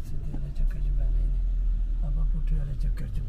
सिद्धि चक्कर च पै लेने पुट्ठे चक्कर च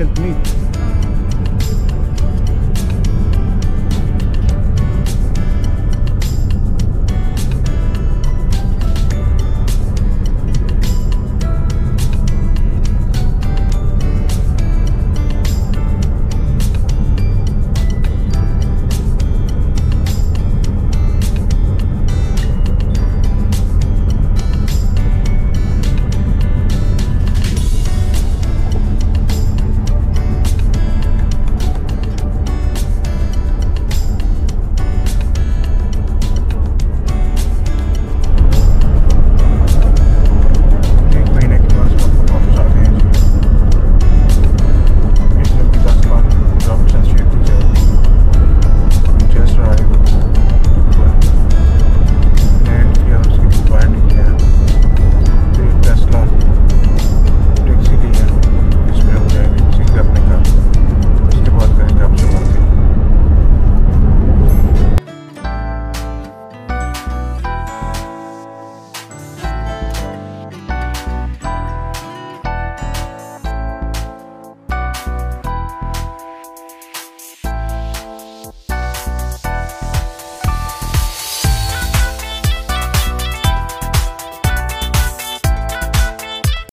Helt nytt.